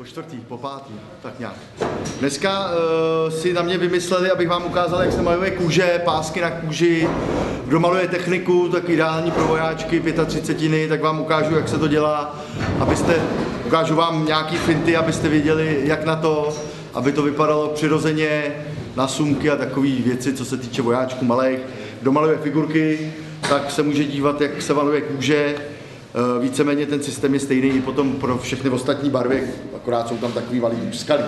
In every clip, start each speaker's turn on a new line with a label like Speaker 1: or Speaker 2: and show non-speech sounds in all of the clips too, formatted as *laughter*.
Speaker 1: Po čtvrtý, po pátý, tak nějak. Dneska uh, si na mě vymysleli, abych vám ukázal, jak se maluje kůže, pásky na kůži. Kdo maluje techniku, tak ideální pro vojáčky 35, tak vám ukážu, jak se to dělá, abyste, ukážu vám nějaký finty, abyste věděli, jak na to, aby to vypadalo přirozeně, na sumky a takové věci, co se týče vojáčků malých. Kdo maluje figurky, tak se může dívat, jak se maluje kůže, víceméně ten systém je stejný i potom pro všechny ostatní barvy, akorát jsou tam takový malý úskalí.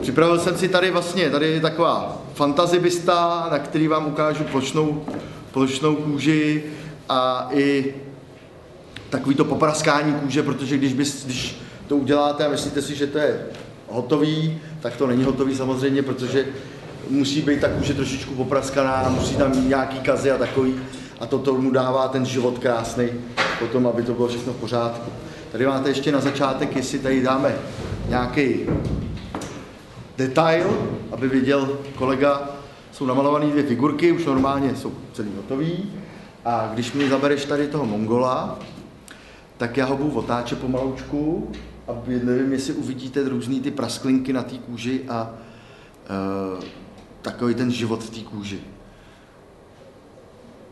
Speaker 1: Připravil jsem si tady vlastně, tady je taková fantazibista, na který vám ukážu plošnou, plošnou kůži a i takový to popraskání kůže, protože když, bys, když to uděláte a myslíte si, že to je hotový, tak to není hotový samozřejmě, protože musí být ta kůže trošičku popraskaná, musí tam mít nějaký kazy a takový a to tomu dává ten život krásný, potom, aby to bylo všechno v pořádku. Tady máte ještě na začátek, jestli tady dáme nějaký detail, aby viděl kolega, jsou namalované dvě figurky, už normálně jsou celý hotový. A když mi zabereš tady toho Mongola, tak já ho budu otáčet pomaloučku a nevím, jestli uvidíte různý ty prasklinky na té kůži a uh, takový ten život v té kůži.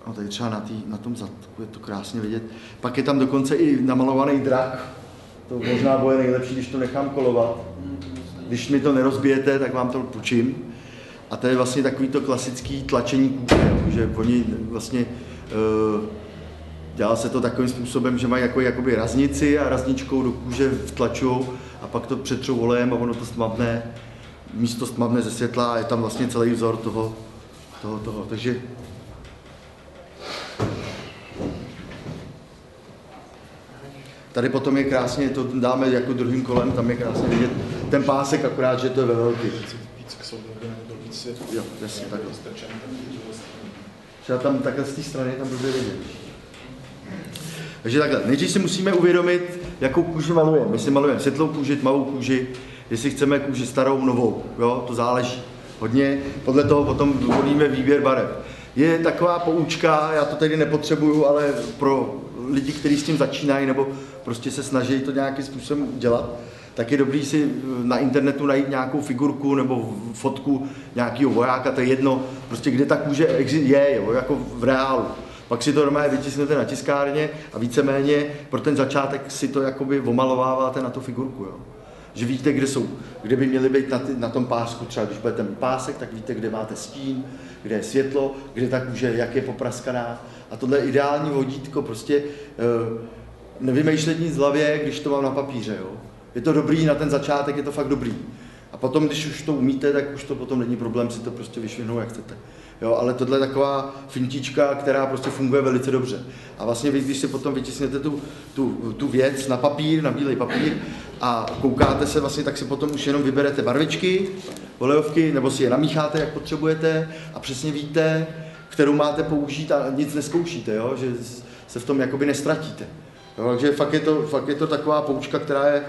Speaker 1: No tady třeba na, tý, na tom zadku je to krásně vidět. Pak je tam dokonce i namalovaný drak. To možná bude nejlepší, když to nechám kolovat. Když mi to nerozbijete, tak vám to půjčím. A to je vlastně takový to klasický tlačení kůže, že oni vlastně uh, dělá se to takovým způsobem, že mají jako, jakoby raznici a razničkou do kůže vtlačují a pak to přetřou olejem a ono to stmavne, místo stmavne ze světla a je tam vlastně celý vzor toho, toho, toho. Takže Tady potom je krásně, to dáme jako druhým kolem, tam je krásně vidět ten pásek, akorát, že to je ve velký. Jo, jasně, takhle. Třeba tam takhle z té strany, tam bude vidět. Takže takhle, nejdřív si musíme uvědomit, jakou kůži malujeme. My si malujeme světlou kůži, tmavou kůži, jestli chceme kůži starou, novou, jo, to záleží hodně. Podle toho potom volíme výběr barev. Je taková poučka, já to tady nepotřebuju, ale pro lidi, kteří s tím začínají nebo prostě se snaží to nějakým způsobem dělat, tak je dobrý si na internetu najít nějakou figurku nebo fotku nějakého vojáka, to je jedno, prostě kde ta kůže je, jako v reálu. Pak si to normálně vytisknete na tiskárně a víceméně pro ten začátek si to jakoby omalováváte na tu figurku. Jo. Že víte, kde jsou, kde by měly být na, ty, na tom pásku, třeba když budete mít pásek, tak víte, kde máte stín, kde je světlo, kde ta kůže, jak je popraskaná. A tohle je ideální vodítko, prostě uh, nevymýšlet nic z hlavě, když to mám na papíře. Jo. Je to dobrý, na ten začátek je to fakt dobrý. A potom, když už to umíte, tak už to potom není problém si to prostě vyšvihnout, jak chcete. Jo, ale tohle je taková fintička, která prostě funguje velice dobře. A vlastně vy, když si potom vytisnete tu, tu, tu věc na papír, na bílý papír a koukáte se vlastně, tak si potom už jenom vyberete barvičky, olejovky, nebo si je namícháte, jak potřebujete a přesně víte, kterou máte použít a nic neskoušíte, jo? že se v tom jakoby nestratíte. Jo, takže fakt je, to, fakt je to taková poučka, která je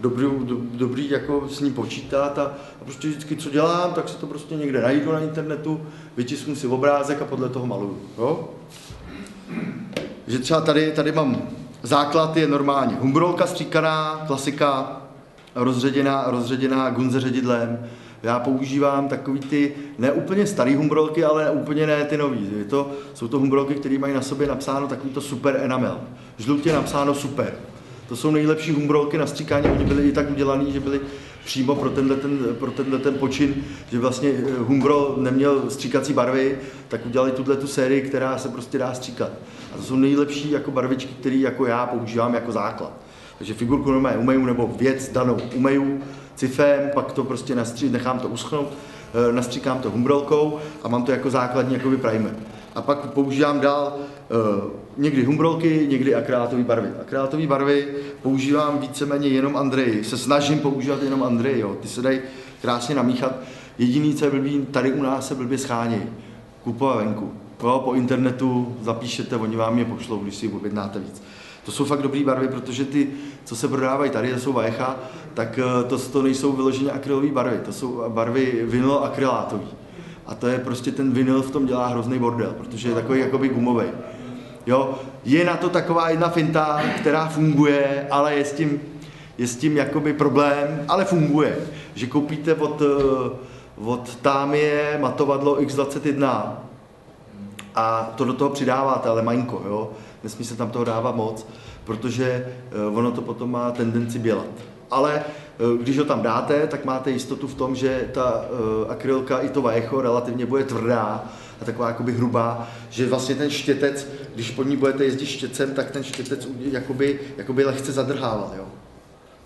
Speaker 1: dobrý, do, dobrý jako s ní počítat a, a prostě vždycky, co dělám, tak se to prostě někde najdu na internetu, vytisknu si obrázek a podle toho maluju. Jo? Že třeba tady, tady mám základ je normálně humbrolka stříkaná, klasika, rozředěná, rozředěná gunze ředidlem, já používám takový ty ne úplně starý humbrolky, ale úplně ne ty nový. Je to, jsou to humbrolky, které mají na sobě napsáno takový to super enamel. Žlutě napsáno super. To jsou nejlepší humbrolky na stříkání, oni byli i tak udělaný, že byli přímo pro tenhle ten, pro tenhle ten počin, že vlastně eh, Humbrol neměl stříkací barvy, tak udělali tuhle tu sérii, která se prostě dá stříkat. A to jsou nejlepší jako barvičky, které jako já používám jako základ. Takže figurku normálně umeju nebo věc danou umeju, cifem, pak to prostě nastří, nechám to uschnout, eh, nastříkám to humbrolkou a mám to jako základní jako primer. A pak používám dál uh, někdy humbrolky, někdy akrylátové barvy. Akrylátové barvy používám víceméně jenom Andrej. Se snažím používat jenom Andrej, jo. Ty se dají krásně namíchat. Jediný, co je blbý, tady u nás se blbě schání. Kupovat venku. Jo, po internetu zapíšete, oni vám je pošlou, když si objednáte víc. To jsou fakt dobré barvy, protože ty, co se prodávají tady, to jsou vajecha, tak eh, to, to nejsou vyloženě akrylové barvy, to jsou barvy vinyl akrylátový. A to je prostě ten vinyl v tom dělá hrozný bordel, protože je takový jakoby gumový. Jo, je na to taková jedna finta, která funguje, ale je s tím, je s tím jakoby problém, ale funguje. Že koupíte od, od Támie matovadlo X21 a to do toho přidáváte, ale maňko, jo. Nesmí se tam toho dávat moc, protože ono to potom má tendenci bělat. Ale když ho tam dáte, tak máte jistotu v tom, že ta akrylka i to vajecho relativně bude tvrdá a taková jakoby hrubá, že vlastně ten štětec, když pod ní budete jezdit štětcem, tak ten štětec jakoby, jakoby lehce zadrhával, jo.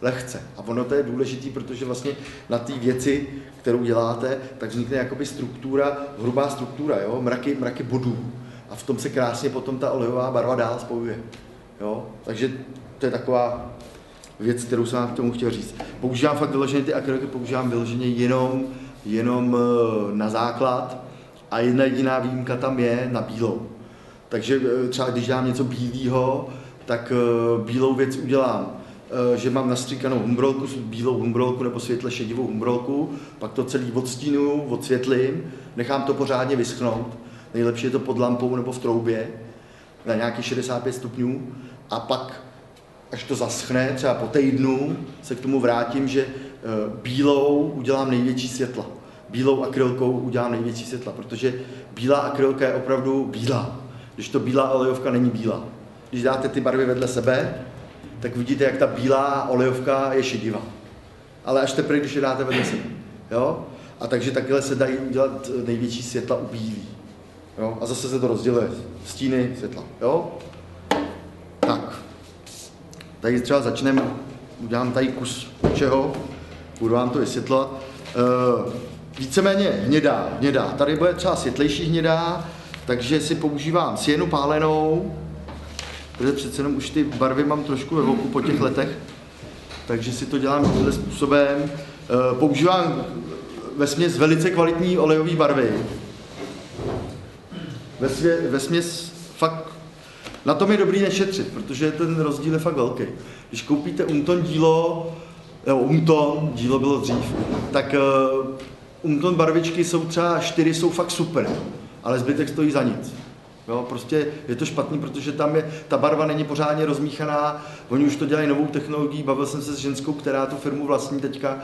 Speaker 1: Lehce. A ono to je důležitý, protože vlastně na té věci, kterou děláte, tak vznikne jakoby struktura, hrubá struktura, jo, mraky, mraky bodů. A v tom se krásně potom ta olejová barva dál spojuje. Jo? Takže to je taková věc, kterou jsem vám k tomu chtěl říct. Používám fakt vyloženě ty akryliky, používám vyloženě jenom, jenom eh, na základ, a jedna jediná výjimka tam je na bílou. Takže eh, třeba když dám něco bílého, tak eh, bílou věc udělám, že mám nastříkanou humbrolku, bílou humbrolku nebo světle šedivou humbrolku, pak to celý odstínu, odsvětlím, nechám to pořádně vyschnout, nejlepší je to pod lampou nebo v troubě, na nějakých 65 stupňů a pak, až to zaschne, třeba po týdnu, se k tomu vrátím, že bílou udělám největší světla bílou akrylkou udělám největší světla, protože bílá akrylka je opravdu bílá, když to bílá olejovka není bílá. Když dáte ty barvy vedle sebe, tak vidíte, jak ta bílá olejovka je šedivá. Ale až teprve, když je dáte vedle sebe. Jo? A takže takhle se dají udělat největší světla u bílý. Jo? A zase se to rozděluje. Stíny, světla. Jo? Tak. Tady třeba začneme, udělám tady kus čeho, budu vám to vysvětlovat. Uh, víceméně hnědá, hnědá. Tady bude třeba světlejší hnědá, takže si používám sienu pálenou, protože přece jenom už ty barvy mám trošku ve voku po těch letech, takže si to dělám tímhle způsobem. Eh, používám ve směs velice kvalitní olejové barvy. Ve, svě, ve směs fakt, na tom je dobrý nešetřit, protože ten rozdíl je fakt velký. Když koupíte Umton dílo, nebo Umton, dílo bylo dřív, tak eh, Umton barvičky jsou třeba čtyři, jsou fakt super, ale zbytek stojí za nic. Jo, prostě je to špatný, protože tam je, ta barva není pořádně rozmíchaná, oni už to dělají novou technologií, bavil jsem se s ženskou, která tu firmu vlastní teďka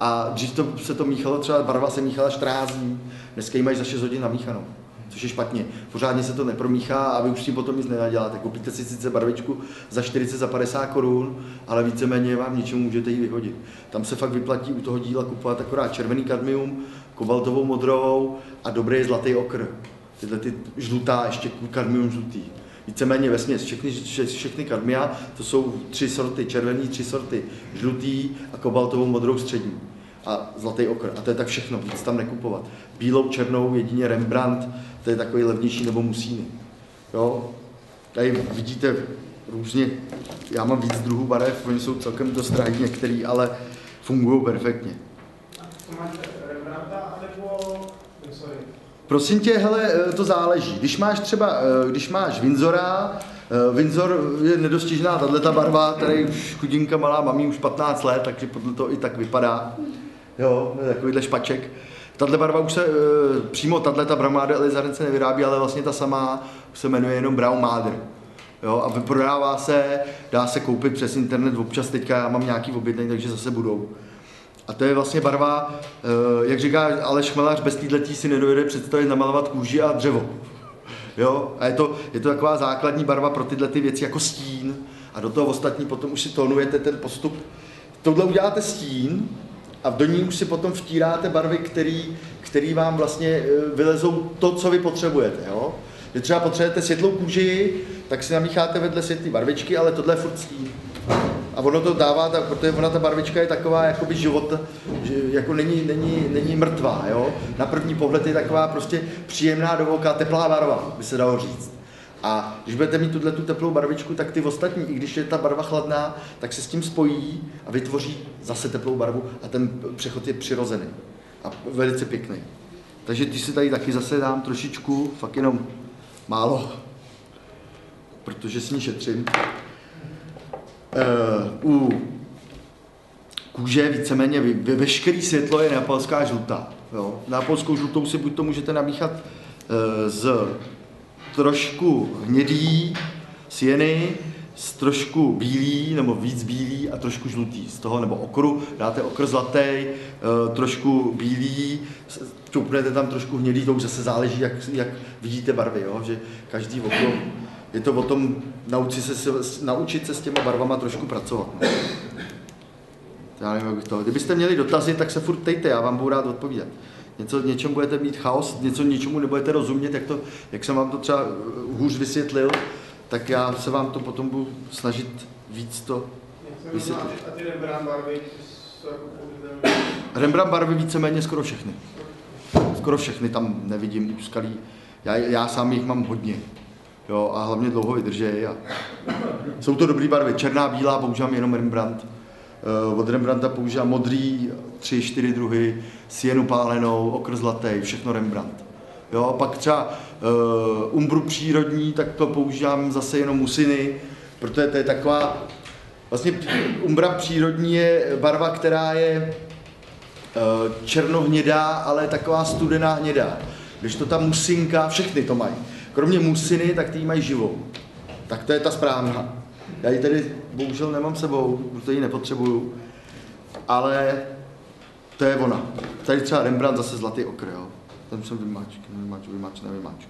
Speaker 1: a dřív to, se to míchalo, třeba barva se míchala 14 dní, dneska ji mají za 6 hodin namíchanou což je špatně. Pořádně se to nepromíchá a vy už si potom nic nenaděláte. Koupíte si sice barvičku za 40, za 50 korun, ale víceméně vám něčemu můžete ji vyhodit. Tam se fakt vyplatí u toho díla kupovat akorát červený kadmium, kobaltovou modrou a dobrý zlatý okr. Tyhle ty žlutá, ještě kadmium žlutý. Víceméně ve směs všechny, všechny kadmia, to jsou tři sorty, červený tři sorty, žlutý a kobaltovou modrou střední a zlatý okr. A to je tak všechno, víc tam nekupovat. Bílou, černou, jedině Rembrandt, to je takový levnější nebo musíny. Jo? Tady vidíte různě, já mám víc druhů barev, oni jsou celkem dost drahý některý, ale fungují perfektně. Prosím tě, hele, eh, to záleží. Když máš třeba, eh, když máš Windsora, eh, Windsor je nedostižná, tahle ta barva, tady už chudinka malá, mamí už 15 let, takže podle toho i tak vypadá. Jo, takovýhle špaček. Tahle barva už se, e, přímo tahle ta Madder Elizaren se nevyrábí, ale vlastně ta samá se jmenuje jenom Brown Madder. Jo, a vyprodává se, dá se koupit přes internet občas, teďka já mám nějaký objednání, takže zase budou. A to je vlastně barva, e, jak říká Aleš Chmelař, bez této si nedojde představit namalovat kůži a dřevo. Jo? A je to, je to taková základní barva pro tyhle ty věci jako stín. A do toho ostatní potom už si tonujete ten postup. Tohle uděláte stín, a do ní už si potom vtíráte barvy, který, který vám vlastně e, vylezou to, co vy potřebujete. Jo? Když třeba potřebujete světlou kůži, tak si namícháte vedle světlé barvičky, ale tohle je furt. A ono to dává, ta, protože ona ta barvička je taková jakoby život, že jako není, není, není mrtvá, jo? Na první pohled je taková prostě příjemná dovolka, teplá barva, by se dalo říct. A když budete mít tuhle tu teplou barvičku, tak ty ostatní, i když je ta barva chladná, tak se s tím spojí a vytvoří zase teplou barvu a ten přechod je přirozený a velice pěkný. Takže ty si tady taky zase dám trošičku, fakt jenom málo, protože s ní šetřím. Uh, u kůže víceméně ve veškerý světlo je neapolská žlutá. Jo. Neapolskou žlutou si buď to můžete namíchat uh, z trošku hnědý sieny trošku bílý, nebo víc bílý a trošku žlutý z toho, nebo okru, dáte okr zlatý, eh, trošku bílý, čoupnete tam trošku hnědý, to už zase záleží, jak, jak vidíte barvy, jo? že každý okno, je to o tom naučit se, naučit se s těma barvama trošku pracovat. No. Já nevím, jak to... Kdybyste měli dotazy, tak se furt tejte, já vám budu rád odpovídat. Něco, něčemu budete mít chaos, něco něčemu nebudete rozumět, jak, to, jak jsem vám to třeba hůř vysvětlil, tak já se vám to potom budu snažit víc to vysvětlit. A ty Rembrandt barvy jako Rembrandt barvy víceméně skoro všechny. Skoro všechny tam nevidím úskalí. Já, já sám jich mám hodně. Jo, a hlavně dlouho vydrží. A... Jsou to dobré barvy. Černá, bílá, používám jenom Rembrandt. Uh, od Rembrandta používám modrý, tři, čtyři druhy, sienu pálenou, okr zlatý, všechno Rembrandt. Jo, pak třeba uh, umbru přírodní, tak to používám zase jenom musiny, protože to je taková, vlastně umbra přírodní je barva, která je uh, černohnědá, ale taková studená hnědá. Když to ta musinka, všechny to mají. Kromě musiny, tak ty mají živou. Tak to je ta správná. Já ji tedy bohužel nemám sebou, protože ji nepotřebuju. Ale to je ona. Tady třeba Rembrandt zase zlatý okr, jo. Ten jsem vymáčk, vymáčk, vymáčk, nevymáčk.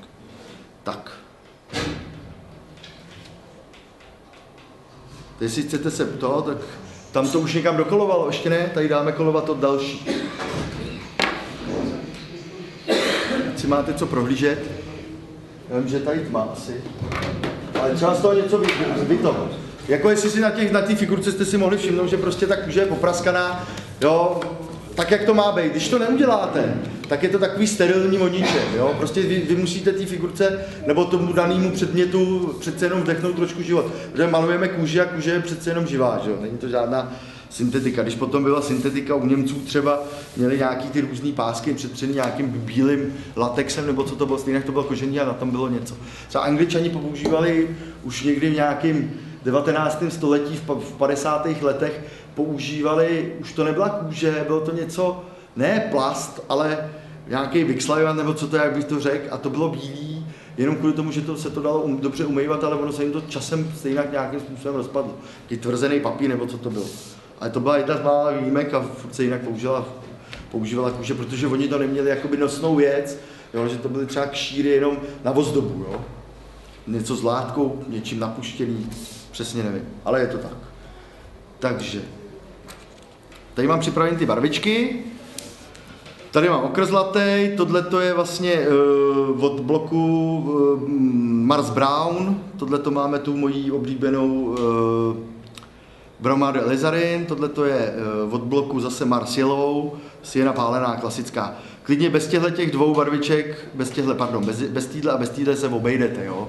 Speaker 1: Tak. Jestli chcete se to, tak tam to už někam dokolovalo, ještě ne, tady dáme kolovat to další. Si máte co prohlížet? Já vím, že tady tma asi. Ale třeba z toho něco vy, vy to. Jako jestli si na té na figurce jste si mohli všimnout, že prostě ta kůže je popraskaná, jo, tak, jak to má být. Když to neuděláte, tak je to takový sterilní vodiče, jo? Prostě vy, vy musíte té figurce nebo tomu danému předmětu přece jenom vdechnout trošku život. Protože malujeme kůži a kůže je přece jenom živá, jo? Není to žádná syntetika. Když potom byla syntetika u Němců třeba, měli nějaký ty různé pásky přetřený nějakým bílým latexem, nebo co to bylo, stejně to bylo kožení a na tom bylo něco. Třeba angličani používali už někdy v nějakém 19. století, v 50. letech, používali, už to nebyla kůže, bylo to něco, ne plast, ale nějaký Vixlajon, nebo co to je, jak bych to řekl, a to bylo bílý, jenom kvůli tomu, že to se to dalo um, dobře umývat, ale ono se jim to časem stejně nějakým způsobem rozpadlo. Taký tvrzený papír, nebo co to bylo. Ale to byla jedna z mála výjimek a furt se jinak použila, používala kůže, protože oni to neměli jakoby nosnou věc, jo, že to byly třeba kšíry jenom na vozdobu, jo. Něco s látkou, něčím napuštěný, přesně nevím, ale je to tak. Takže, tady mám připravené ty barvičky, Tady mám okrzlatý, tohle to je vlastně uh, od bloku uh, Mars Brown, tohle to máme tu mojí oblíbenou uh, Bromade Lezarin, tohle to je uh, od bloku zase Mars Yellow, siena pálená, klasická. Klidně bez těchto těch dvou barviček, bez těchto, pardon, bez, bez týdle a bez týdle se obejdete, jo.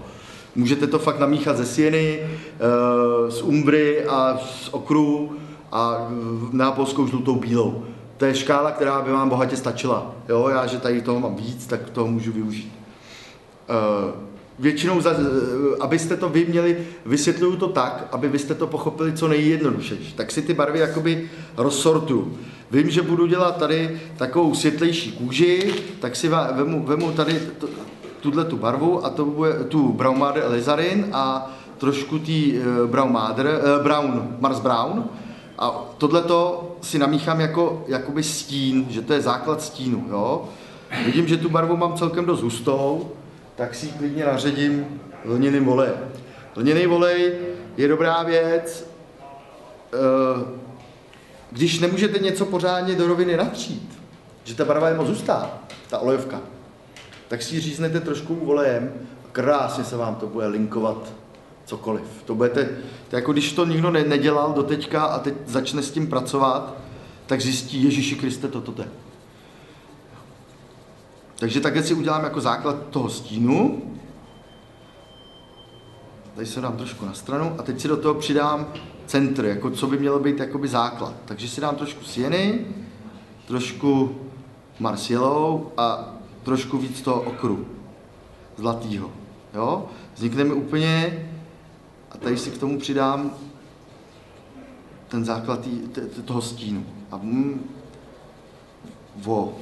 Speaker 1: Můžete to fakt namíchat ze sieny, uh, z umbry a z okru a uh, nápolskou žlutou bílou to je škála, která by vám bohatě stačila. Jo, já, že tady toho mám víc, tak toho můžu využít. Většinou, za, eh, abyste to vy měli, vysvětluju to tak, aby byste to pochopili co nejjednodušeji. Tak si ty barvy jakoby rozsortuju. Vím, že budu dělat tady takovou světlejší kůži, tak si vemu, vemu tady tuhle tu barvu a to bude tu Brown Madre Elizarin a trošku tý Brown Madre, uh, Brown, Mars Brown a tohleto si namíchám jako jakoby stín, že to je základ stínu, jo. Vidím, že tu barvu mám celkem dost hustou, tak si ji klidně naředím lněným olejem. Lněný olej je dobrá věc, eh, když nemůžete něco pořádně do roviny natřít, že ta barva je moc hustá, ta olejovka, tak si ji říznete trošku olejem a krásně se vám to bude linkovat cokoliv. To budete, to jako když to nikdo ne, nedělal do teďka a teď začne s tím pracovat, tak zjistí, Ježíši Kriste, to to je. Takže takhle si udělám jako základ toho stínu. Tady se dám trošku na stranu a teď si do toho přidám centr, jako co by mělo být jakoby základ. Takže si dám trošku sieny, trošku Mars a trošku víc toho okru zlatýho. Jo? Vznikne mi úplně a tady si k tomu přidám ten základ tý, t, t, toho stínu. A mm, vo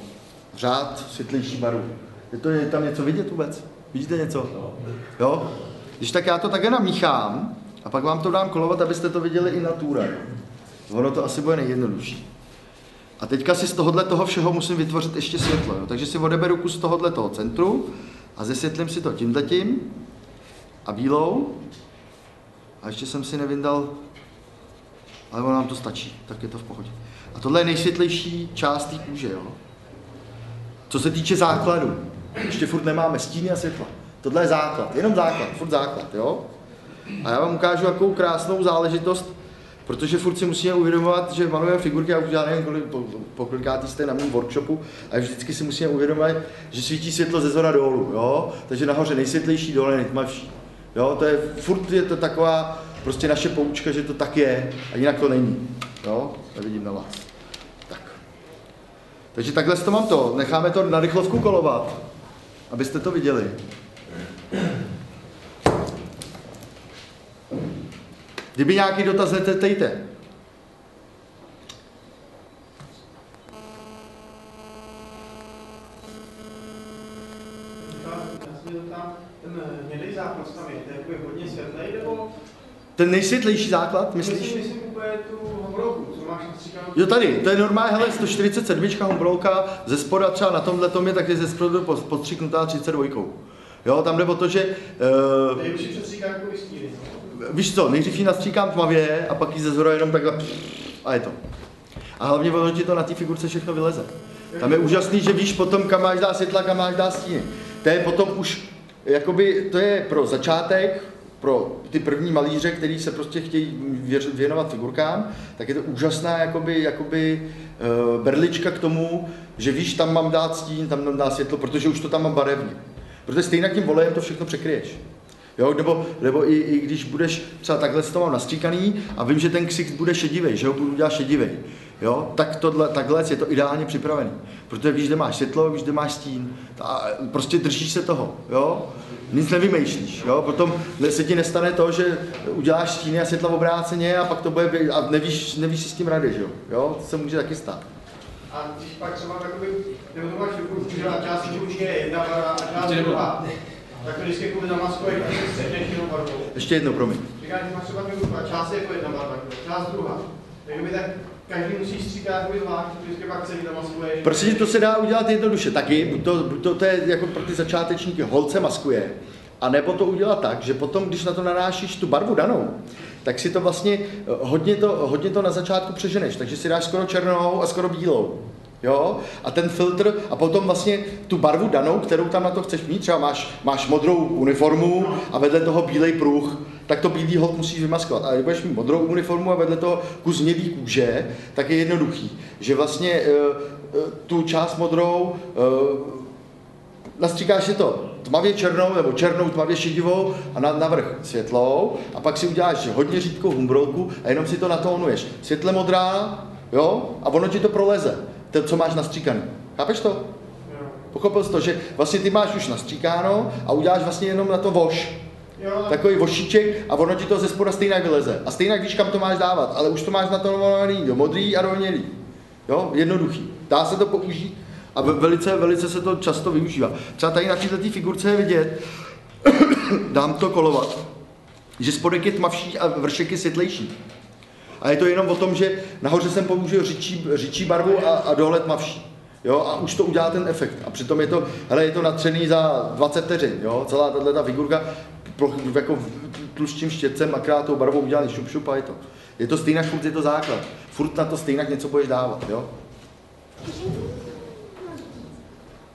Speaker 1: řád světlejší barvu. Je, to, je tam něco vidět vůbec? Vidíte něco? Jo? Když tak já to také namíchám A pak vám to dám kolovat, abyste to viděli i natura. Ono to asi bude nejjednodušší. A teďka si z tohohle toho všeho musím vytvořit ještě světlo. Jo? Takže si odeberu kus tohohle toho centru a zesvětlím si to tímhle tím a bílou. A ještě jsem si nevyndal, ale ono nám to stačí, tak je to v pohodě. A tohle je nejsvětlejší část té kůže. Jo? Co se týče základu, ještě furt nemáme stíny a světla. Tohle je základ, jenom základ, furt základ, jo? A já vám ukážu, jakou krásnou záležitost, protože furt si musíme uvědomovat, že malujeme figurky, já už já nevím, kolik, po, po jste na mém workshopu, a vždycky si musíme uvědomovat, že svítí světlo ze zora dolů, jo? Takže nahoře nejsvětlejší, dole nejtmavší. Jo, to je, furt je to taková prostě naše poučka, že to tak je a jinak to není. Jo, to vidím na vás. Tak. Takže takhle to mám to. Necháme to na rychlovku kolovat, abyste to viděli. Kdyby nějaký dotaz, netejte. Ten nejsvětlejší základ, myslíš?
Speaker 2: Myslím, myslím úplně tu máš
Speaker 1: Jo tady, to je normálně, hele, 147 hombrovka, ze spoda třeba na tomhle tom je taky ze spoda podstřiknutá 32. Jo, tam jde o to, že...
Speaker 2: Uh.
Speaker 1: Víš co, nejdřív ji nastříkám tmavě a pak ji ze zhora jenom takhle a je to. A hlavně ono ti to na té figurce všechno vyleze. Tam je úžasný, že víš potom, kam máš dát světla, kam máš dát stíny. To je potom už, jakoby, to je pro začátek, pro ty první malíře, kteří se prostě chtějí věnovat figurkám, tak je to úžasná jakoby, jakoby uh, berlička k tomu, že víš, tam mám dát stín, tam mám dát světlo, protože už to tam mám barevně. Protože stejně tím volejem to všechno překryješ. Jo, nebo, nebo i, i, když budeš třeba takhle to mám nastříkaný a vím, že ten ksicht bude šedivý, že ho budu dělat šedivý, jo, tak tohle, takhle je to ideálně připravený. Protože víš, kde máš světlo, víš, kde máš stín. A prostě držíš se toho, jo. Nic nevymýšlíš, jo. Potom se ti nestane to, že uděláš stíny a světla v obráceně a pak to bude být, a nevíš, nevíš si s tím rady, že jo. jo. To se může taky stát.
Speaker 2: A když pak třeba takový, nebo to máš že část je jedna barva a část druhá, tak to vždycky jako zamaskuje, když se střetneš jinou barvou.
Speaker 1: Ještě jednou, promiň.
Speaker 2: Říká, že máš třeba část je jako jedna barva, část druhá. Takže by tak každý musí zvlášť, vždycky pak celý.
Speaker 1: Prostě to se dá udělat jednoduše. Taky, buď to, buď to, to je jako pro ty začátečníky, holce maskuje, a nebo to udělat tak, že potom, když na to nanášíš tu barvu danou, tak si to vlastně hodně to, hodně to na začátku přeženeš. Takže si dáš skoro černou a skoro bílou. Jo? A ten filtr a potom vlastně tu barvu danou, kterou tam na to chceš mít, třeba máš, máš modrou uniformu a vedle toho bílej pruh, tak to bílý hod musíš vymaskovat. A když budeš mít modrou uniformu a vedle toho kus hnědý kůže, tak je jednoduchý, že vlastně e, tu část modrou e, nastříkáš si to tmavě černou nebo černou tmavě šedivou a na, navrch světlou a pak si uděláš hodně řídkou humbrolku a jenom si to natónuješ. Světle modrá, jo, a ono ti to proleze to, co máš nastříkaný. Chápeš to? Pochopil jsi to, že vlastně ty máš už nastříkáno a uděláš vlastně jenom na to voš. Takový vošíček a ono ti to ze spoda stejně vyleze. A stejně víš, kam to máš dávat, ale už to máš na to do modrý a do hnědý. Jo, jednoduchý. Dá se to použít a velice, velice se to často využívá. Třeba tady na této figurce je vidět, *coughs* dám to kolovat, že spodek je tmavší a vršek je světlejší. A je to jenom o tom, že nahoře jsem použil řičí, řičí barvu a, a dole tmavší. Jo, a už to udělá ten efekt. A přitom je to, hele, je to natřený za 20 vteřin, jo, celá tato ta figurka jako tlušťím štětcem, akrát tou barvou udělaný šup, šup a je to. Je to stejnak, furt je to základ. Furt na to stejnak něco budeš dávat, jo.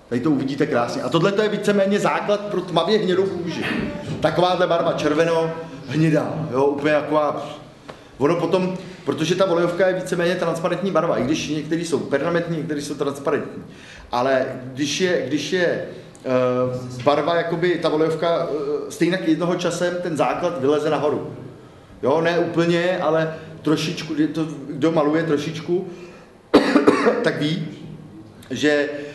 Speaker 1: Tady to uvidíte krásně. A tohle to je víceméně základ pro tmavě hnědou kůži. Takováhle barva červeno, hnědá, jo, úplně taková Ono potom, protože ta olejovka je víceméně transparentní barva, i když některé jsou permanentní, některé jsou transparentní. Ale když je, když je uh, barva, jakoby ta olejovka, uh, stejně jednoho časem ten základ vyleze nahoru. Jo, ne úplně, ale trošičku, to, kdo maluje trošičku, *coughs* tak ví, že Eh,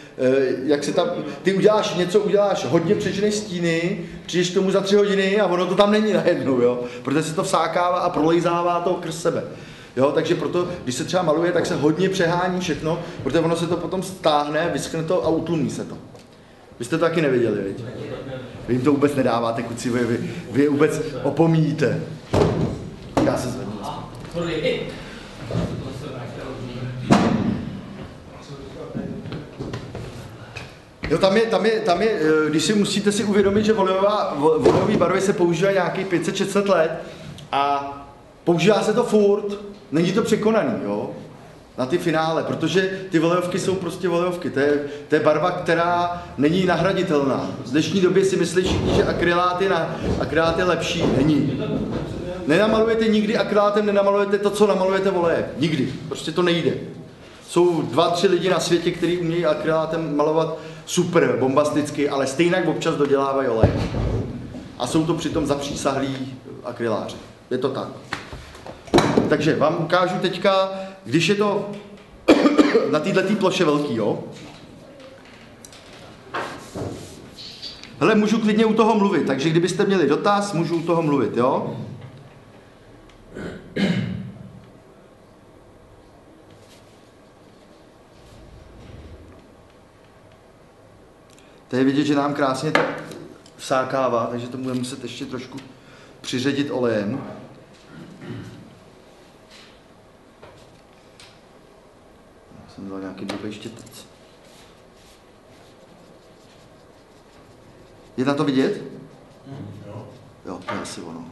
Speaker 1: jak se tam, ty uděláš něco, uděláš hodně přeženej stíny, přijdeš k tomu za tři hodiny a ono to tam není najednou, jo, protože se to vsákává a prolejzává to krz sebe. Jo, takže proto, když se třeba maluje, tak se hodně přehání všechno, protože ono se to potom stáhne, vyschne to a utlumí se to. Vy jste to taky neviděli, viď? Vy jim to vůbec nedáváte, kuci, vy, vy, vy je vůbec opomíjíte. já se zvednu. Jo, tam je, tam je, tam je, eh, když si musíte si uvědomit, že volejová, volejové barvy se používají nějakých 500-600 let a používá se to furt, není to překonaný, jo, na ty finále, protože ty volejovky jsou prostě volejovky, to je, to je barva, která není nahraditelná. V dnešní době si myslí všichni, že akrylát je, na, akrylát je lepší, není. Nenamalujete nikdy akrylátem, nenamalujete to, co namalujete voleje. Nikdy. Prostě to nejde. Jsou dva, tři lidi na světě, kteří umějí akrylátem malovat super, bombasticky, ale stejně občas dodělávají olej. A jsou to přitom zapřísahlí akryláři. Je to tak. Takže vám ukážu teďka, když je to *coughs* na této ploše velký, jo? Hele, můžu klidně u toho mluvit, takže kdybyste měli dotaz, můžu u toho mluvit, jo? To je vidět, že nám krásně to vsákává, takže to budeme muset ještě trošku přiředit olejem. Jsem dal nějaký blbý štětec. Je na to vidět? Jo. Jo, to je asi ono.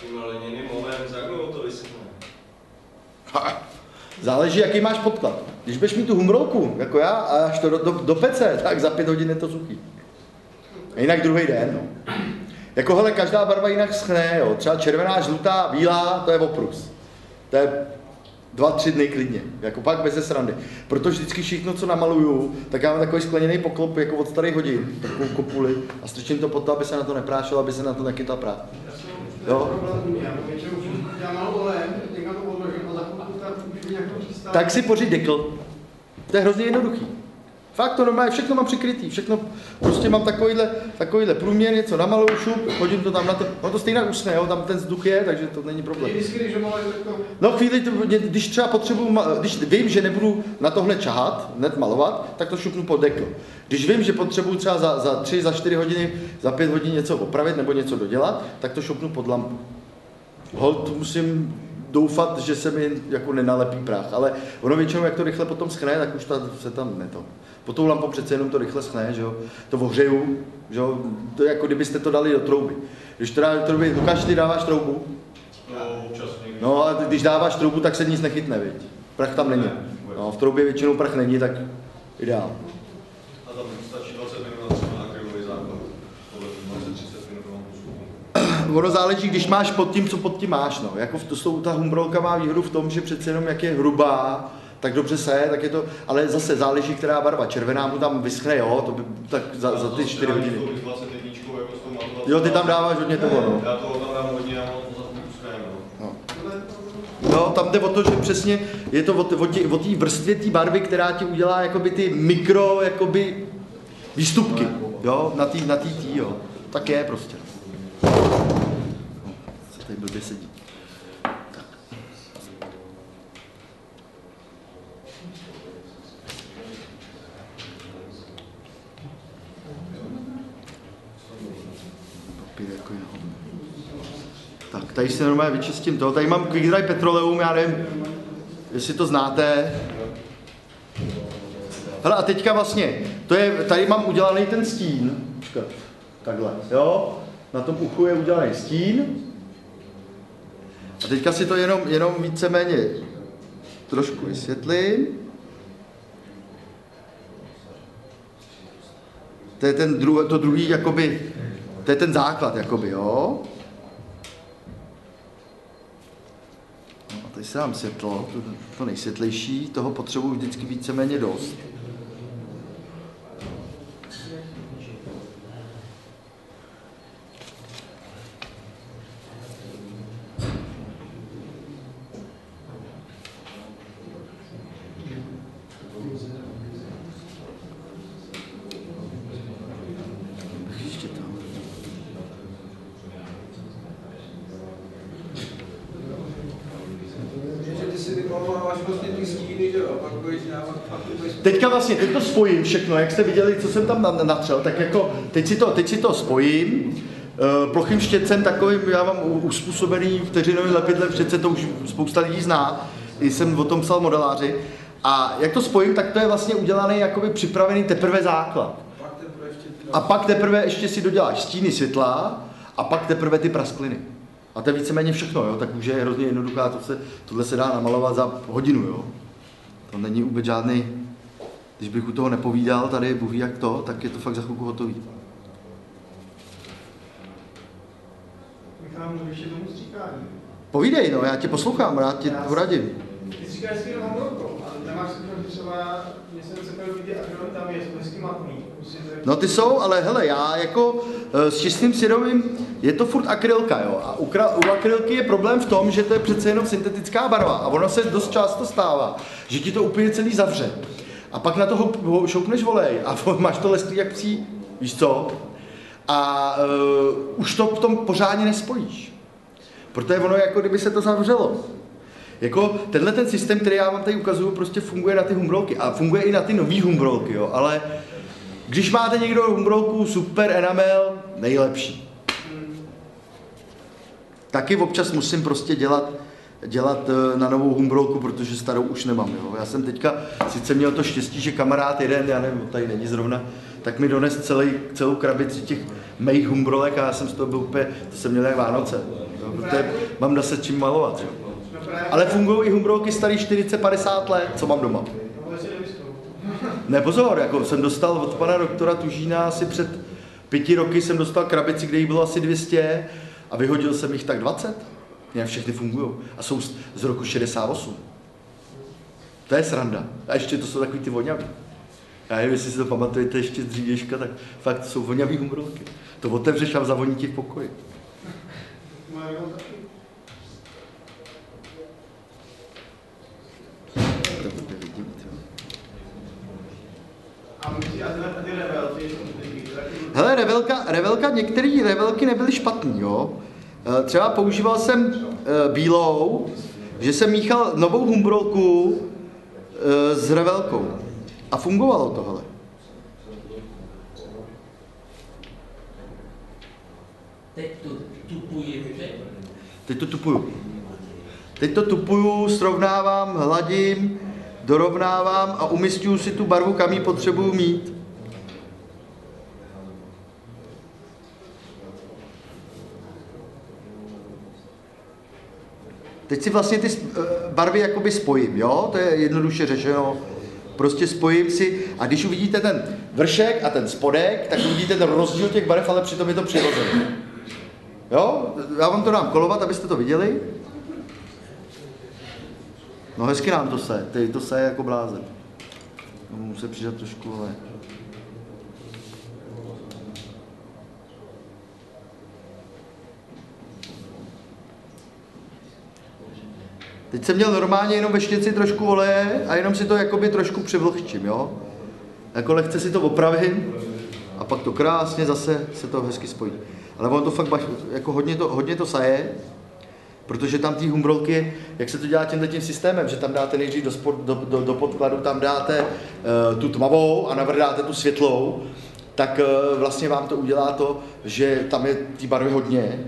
Speaker 3: Tím olem, za to vysypne?
Speaker 1: Záleží, jaký máš podklad. Když budeš mít tu humrolku, jako já, a až to do, do, do pece, tak za pět hodin je to suchý. A jinak druhý den, no. Jako hele, každá barva jinak schne, jo. Třeba červená, žlutá, bílá, to je oprus. To je dva, tři dny klidně, jako pak bez srandy. Protože vždycky všechno, co namaluju, tak já mám takový skleněný poklop jako od starých hodin, takovou kopuli a strčím to pod to, aby se na to neprášilo, aby se na to nekytal prach. Jo? Tak si pořiď dekl. To je hrozně jednoduchý. Fakt to normálně, všechno mám přikrytý, všechno, prostě mám takovýhle, takovýhle průměr, něco namaluju, šup, hodím to tam na to, no to stejně usne, jo, tam ten vzduch je, takže to není problém. No chvíli, když třeba potřebuju, když vím, že nebudu na tohle čahat, hned malovat, tak to šupnu pod dekl. Když vím, že potřebuju třeba za, za tři, za čtyři hodiny, za pět hodin něco opravit nebo něco dodělat, tak to šupnu pod lampu. Hold musím doufat, že se mi jako nenalepí prach, ale ono většinou, jak to rychle potom schne, tak už ta, se tam neto. Po tou lampou přece jenom to rychle schne, že jo? To ohřeju, že jo? To je jako kdybyste to dali do trouby. Když to dáš do trouby, Lukáš, ty dáváš troubu?
Speaker 3: No, občas.
Speaker 1: No a když dáváš troubu, tak se nic nechytne, viď? Prach tam není. No, v troubě většinou prach není, tak ideál.
Speaker 3: A tam stačí 20 minut na třeba akrylový základ. Podle 20-30 minut mám postupu.
Speaker 1: Ono záleží, když máš pod tím, co pod tím máš. No. Jako v, to, jsou, ta humbrolka má výhodu v tom, že přece jenom jak je hrubá, tak dobře se, tak je to, ale zase záleží, která barva. Červená mu tam vyschne, jo, to by, tak za, za ty 4 hodiny.
Speaker 3: jako
Speaker 1: Jo, ty tam dáváš hodně toho, no.
Speaker 3: Já to tam dám hodně, to no.
Speaker 1: No, tam jde o to, že přesně je to o té vrstvě té barvy, která ti udělá jakoby ty mikro, jakoby výstupky, jo, na té na tý, tý, jo. Tak je prostě. Tady blbě sedí. Tak. Papír jako. Tak, tady si normálně vyčistím to. Tady mám Quick Dry Petroleum, já nevím, jestli to znáte. Hele, a teďka vlastně, to je, tady mám udělaný ten stín. Takhle, jo? Na tom uchu je udělaný stín. A teďka si to jenom, jenom víceméně trošku vysvětlím. To je ten dru, to druhý, jakoby, to je ten základ, jakoby, jo? No, a tady se dám světlo, to, to nejsvětlejší, toho potřebuji vždycky víceméně dost. Ještě tam.
Speaker 4: Že ty si vypalováváš vlastně ty stíny, že jo, a pak budeš dávat, pak budeš...
Speaker 1: Teďka vlastně, teď to spojím všechno, jak jste viděli, co jsem tam na- natřel, tak jako teď si to, teď si to spojím, eh, plochým štětcem takovým, já mám uspůsobený vteřinovým lepidlem štětce, to už spousta lidí zná, i jsem o tom psal modeláři. A jak to spojím, tak to je vlastně udělaný, jakoby připravený teprve základ. A pak teprve ještě si doděláš stíny světla a pak teprve ty praskliny. A to je víceméně všechno, jo? tak už je hrozně jednoduchá, to se, tohle se dá namalovat za hodinu. Jo? To není vůbec žádný, když bych u toho nepovídal tady, Bůh ví jak to, tak je to fakt za chvilku hotový.
Speaker 2: Michal, ještě tomu stříkání.
Speaker 1: Povídej, no, já tě poslouchám, rád ti poradím.
Speaker 2: Ty říkáš hezky jenom hamburkou, ale nemáš že třeba, mě se cepil vidět a tam je, jsou matný.
Speaker 1: No ty jsou, ale hele, já jako eh, s čistým svědomím, je to furt akrylka, jo. A u, u akrylky je problém v tom, že to je přece jenom syntetická barva. A ono se dost často stává, že ti to úplně celý zavře. A pak na toho ho- šoupneš volej a *laughs* máš to lesklý jak psí, víš co? A uh, už to v tom pořádně nespojíš. Protože ono jako kdyby se to zavřelo. Jako tenhle ten systém, který já vám tady ukazuju, prostě funguje na ty humbrolky a funguje i na ty nový humbrolky, jo, ale když máte někdo humbrolku super enamel, nejlepší. Taky občas musím prostě dělat, dělat eh, na novou humbrolku, protože starou už nemám. Jo. Já jsem teďka sice měl to štěstí, že kamarád jeden, já nevím, tady není zrovna, tak mi dones celý, celou krabici těch mých humbrolek a já jsem z toho byl úplně, to jsem měl jak Vánoce. Jo, protože mám zase čím malovat. Jo. Ale fungují i humbrolky starý 40-50 let, co mám doma. Ne, pozor, jako jsem dostal od pana doktora Tužína asi před pěti roky jsem dostal krabici, kde jich bylo asi 200 a vyhodil jsem jich tak 20. Ne, všechny fungují. A jsou z, roku 68. To je sranda. A ještě to jsou takový ty voňavý. Já nevím, jestli si to pamatujete ještě z dřívějška, tak fakt jsou voňavý humbrolky. To otevřeš a zavoní ti v pokoji. Hele, revelka, revelka, některé revelky nebyly špatný, jo. Eh, Třeba používal jsem eh, bílou, že jsem míchal novou humbrolku eh, s revelkou. A fungovalo to, hele.
Speaker 5: Teď to.
Speaker 1: Teď to tupuju. Teď to tupuju, srovnávám, hladím, dorovnávám a umistuju si tu barvu, kam ji potřebuju mít. Teď si vlastně ty eh, barvy jakoby spojím, jo? To je jednoduše řešeno. Prostě spojím si a když uvidíte ten vršek a ten spodek, tak uvidíte ten rozdíl těch barev, ale přitom je to přirozené. Jo? Já vám to dám kolovat, abyste to viděli. No hezky nám to se, teď to se jako blázen. No, musím přidat trošku, ale... Teď jsem měl normálně jenom ve štěci trošku oleje a jenom si to jakoby trošku převlhčím, jo? Jako lehce si to opravím a pak to krásně zase se to hezky spojí. Ale ono to fakt baš, jako hodně to, hodně to saje, protože tam ty humbrolky, jak se to dělá tímhle tím systémem, že tam dáte nejdřív do, spod, do, do, do podkladu, tam dáte uh, tu tmavou a navrh dáte tu světlou, tak uh, vlastně vám to udělá to, že tam je ty barvy hodně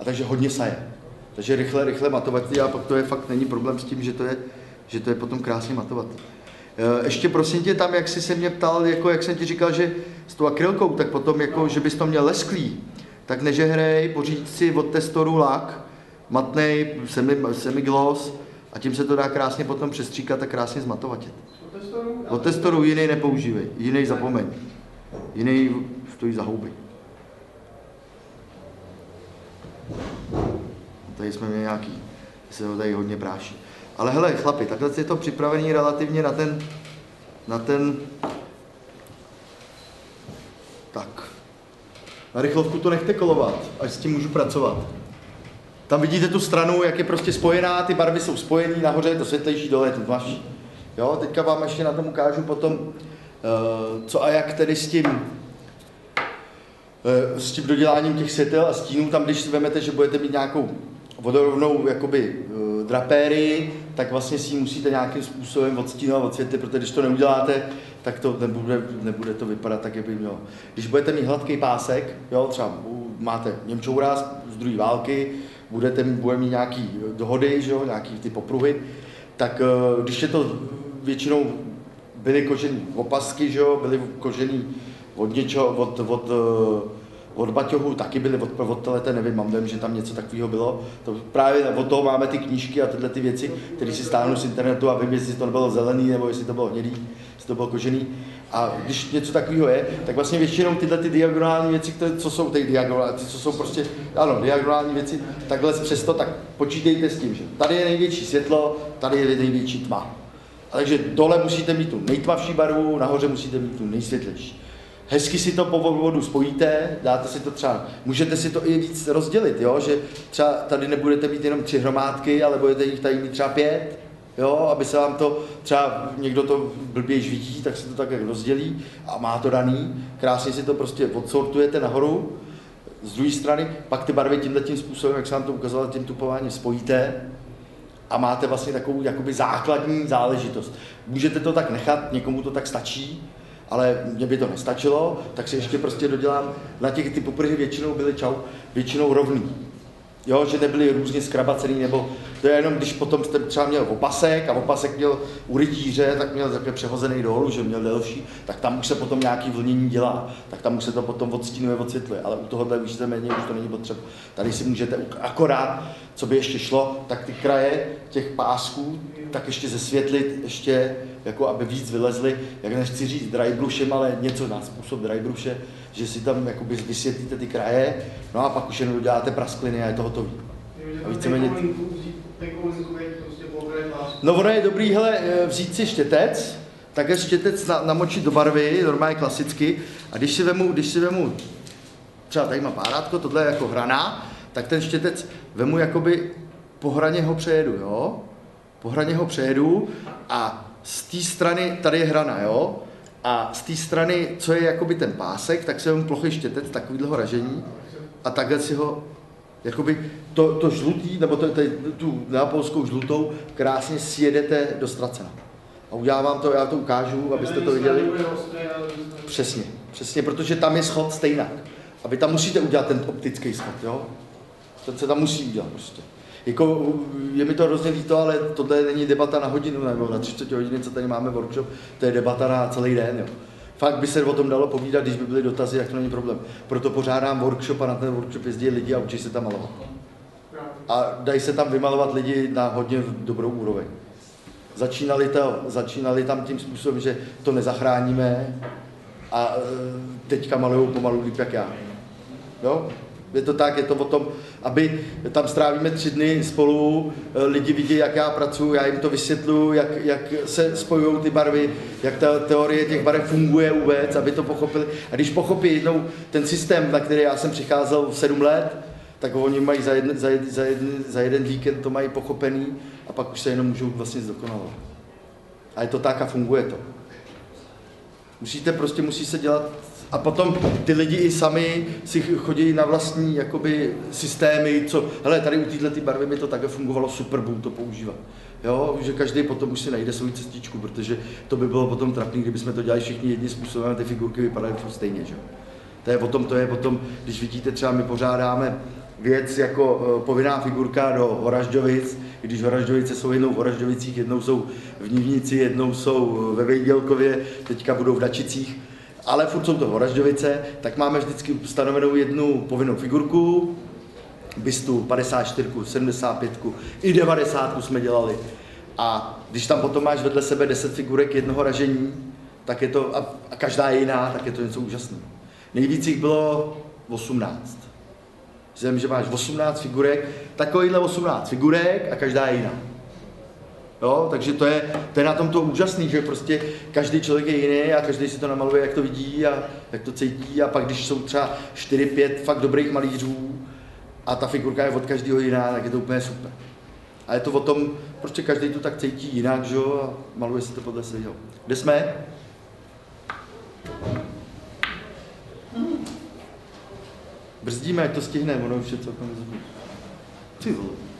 Speaker 1: a takže hodně saje. Takže rychle, rychle matovat a pak to je fakt není problém s tím, že to je, že to je potom krásně matovat. Eh, Ještě prosím tě tam, jak jsi se mě ptal, jako jak jsem ti říkal, že s tou akrylkou, tak potom jako, že bys to měl lesklý, tak nežehrej, poříď si od testoru lak, matnej, semi, semigloss a tím se to dá krásně potom přestříkat a krásně zmatovatit.
Speaker 2: Od testoru?
Speaker 1: Od testoru jiný nepoužívej, jiný zapomeň. Jiný stojí za houby. Tady jsme měli nějaký, se ho tady hodně práší. Ale hele, chlapi, takhle je to připravený relativně na ten, na ten, tak. Na rychlovku to nechte kolovat, až s tím můžu pracovat. Tam vidíte tu stranu, jak je prostě spojená, ty barvy jsou spojené, nahoře je to světlejší, dole je to tmavší. Jo, teďka vám ještě na tom ukážu potom, eh, co a jak tedy s tím, eh, s tím doděláním těch světel a stínů, tam když si vezmete, že budete mít nějakou vodorovnou jakoby eh, drapérii, tak vlastně si ji musíte nějakým způsobem odstínovat, odsvětlit, protože když to neuděláte, tak to nebude, nebude to vypadat tak, jak by mělo. Když budete mít hladký pásek, jo, třeba máte Němčouraz z druhé války, budete, bude mít nějaký dohody, že jo, nějaký ty popruhy, tak eh, když je to většinou byly kožený opasky, že jo, byly kožený od něčeho, od, od, eh, od baťohu, taky byly od, od telete, nevím, mám vím, že tam něco takového bylo. To právě od toho máme ty knížky a tyhle ty věci, které si stáhnu z internetu a vím, jestli to bylo zelený nebo jestli to bylo hnědý, jestli to bylo kožený. A když něco takového je, tak vlastně většinou tyhle ty diagonální věci, které, co jsou ty diagonální, co jsou prostě, ano, diagonální věci, takhle přesto, tak počítejte s tím, že tady je největší světlo, tady je největší tma. A takže dole musíte mít tu nejtmavší barvu, nahoře musíte mít tu nejsvětlejší. Hezky si to po vodu spojíte, dáte si to třeba, můžete si to i víc rozdělit, jo? že třeba tady nebudete mít jenom tři hromádky, ale budete jich tady mít třeba pět, jo? aby se vám to, třeba někdo to blběji vidí, tak se to tak jak rozdělí a má to daný, krásně si to prostě odsortujete nahoru, z druhé strany, pak ty barvy tímhle tím způsobem, jak jsem vám to ukazoval, tím tupováním spojíte a máte vlastně takovou jakoby základní záležitost. Můžete to tak nechat, někomu to tak stačí, ale mně by to nestačilo, tak si ještě prostě dodělám, na těch ty poprhy většinou byly čau, většinou rovný. Jo, že nebyly různě skrabacený, nebo to je jenom, když potom jste třeba měl opasek a opasek měl u rytíře, tak měl takhle přehozený dolů, že měl delší, tak tam už se potom nějaký vlnění dělá, tak tam už se to potom odstínuje, odsvětluje, ale u tohohle už se méně, už to není potřeba. Tady si můžete akorát, co by ještě šlo, tak ty kraje těch pásků, tak ještě zesvětlit, ještě jako aby víc vylezly, jak nechci říct drybrušem, ale něco na způsob drybruše, že si tam jakoby vysvětlíte ty kraje, no a pak už jenom uděláte praskliny a je to hotový. A víceméně... No ono je dobrý, hele, vzít si štětec, takhle štětec na, namočit do barvy, normálně klasicky, a když si vemu, když si vemu, třeba tady má párátko, tohle je jako hrana, tak ten štětec vemu jakoby po hraně ho přejedu, jo? Po hraně ho přejedu a z té strany, tady je hrana, jo? A z té strany, co je jakoby ten pásek, tak se vemu plochý štětec takovýhleho ražení a takhle si ho, jakoby to, to žlutý, nebo to, to, tu nápolskou žlutou, krásně sjedete do ztracena. A udělám to, já to ukážu, abyste to viděli. Přesně, přesně, protože tam je schod stejnak. A vy tam musíte udělat ten optický schod, jo? To se tam musí udělat prostě. Jako, je mi to hrozně líto, ale tohle není debata na hodinu nebo na 30 hodiny, co tady máme workshop, to je debata na celý den. Jo. Fakt by se o tom dalo povídat, když by byly dotazy, jak to není problém. Proto pořádám workshop a na ten workshop jezdí lidi a učí se tam malovat. A dají se tam vymalovat lidi na hodně dobrou úroveň. Začínali, to, začínali tam tím způsobem, že to nezachráníme a e, teďka malují pomalu líp jak já. Jo? Je to tak, je to o tom, aby tam strávíme tři dny spolu, eh, lidi vidí, jak já pracuji, já jim to vysvětluji, jak, jak se spojují ty barvy, jak ta teorie těch barev funguje vůbec, aby to pochopili. A když pochopí jednou ten systém, na který já jsem přicházel v sedm let, tak oni mají za, jeden, za, jeden, za, jeden, za jeden víkend to mají pochopený a pak už se jenom můžou vlastně zdokonalovat. A je to tak a funguje to. Musíte prostě, musí se dělat a potom ty lidi i sami si chodí na vlastní jakoby, systémy, co, hele, tady u této barvy by to takhle fungovalo super, budu to používat. Jo, že každý potom už si najde svou cestičku, protože to by bylo potom trapný, kdybychom to dělali všichni jedním způsobem a ty figurky vypadaly stejně. Že? To je potom, to je potom, když vidíte, třeba my pořádáme věc jako uh, povinná figurka do Horažďovic, když Horažďovice jsou jednou v Horažďovicích, jednou jsou v Nivnici, jednou jsou ve Vejdělkově, teďka budou v Dačicích, ale furt jsou to Horažďovice, tak máme vždycky stanovenou jednu povinnou figurku, bystu 54, 75, i 90 jsme dělali. A když tam potom máš vedle sebe 10 figurek jednoho ražení, tak je to, a, každá je jiná, tak je to něco úžasného. Nejvíc jich bylo 18. Zem, že máš 18 figurek, takovýhle 18 figurek a každá je jiná. Jo? Takže to je, to je na tom to úžasný, že prostě každý člověk je jiný a každý si to namaluje, jak to vidí a jak to cítí a pak když jsou třeba 4-5 fakt dobrých malířů a ta figurka je od každého jiná, tak je to úplně super. A je to o tom, prostě každý to tak cítí jinak, že jo, a maluje si to podle svého. Kde jsme? Brzdíme, ať to stihneme, ono už je celkem Ty vole.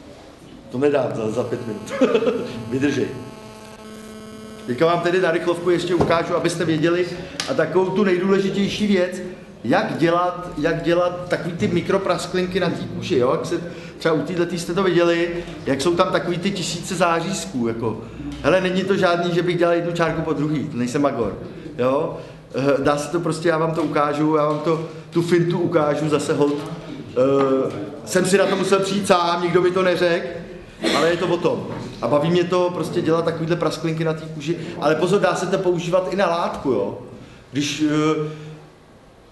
Speaker 1: To nedám za, za pět minut. *laughs* Vydržej. Teďka vám tedy na rychlovku ještě ukážu, abyste věděli, a takovou tu nejdůležitější věc, jak dělat, jak dělat takový ty mikroprasklinky na té kůži, jo? Jak se, třeba u této jste to viděli, jak jsou tam takový ty tisíce zářízků, jako. Hele, není to žádný, že bych dělal jednu čárku po druhý, nejsem magor, jo? Eh, Dá se to prostě, já vám to ukážu, já vám to, tu fintu ukážu zase hold. Uh, jsem si na to musel přijít sám, nikdo mi to neřekl, ale je to o tom. A baví mě to prostě dělat takovýhle prasklinky na té kůži, ale pozor, dá se to používat i na látku, jo. Když uh,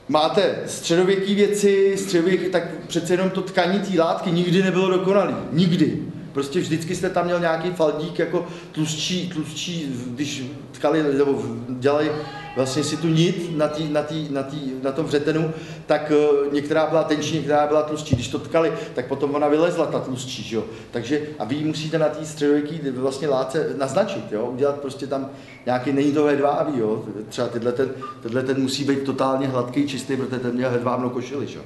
Speaker 1: máte středověké věci, středověké, tak přece jenom to tkaní té látky nikdy nebylo dokonalý. Nikdy. Prostě vždycky jste tam měl nějaký faldík jako tlustší, tlustší, když tkali nebo dělali vlastně si tu nit na, tý, na, tý, na, tý, na tom vřetenu, tak uh, některá byla tenčí, některá byla tlustší. Když to tkali, tak potom ona vylezla, ta tlustší, že jo. Takže a vy musíte na té středověké vlastně látce naznačit, jo. Udělat prostě tam nějaký, není to hedvábí, jo. Třeba tyhle ten, ten musí být totálně hladký, čistý, protože ten měl hedvábnou košili, že jo.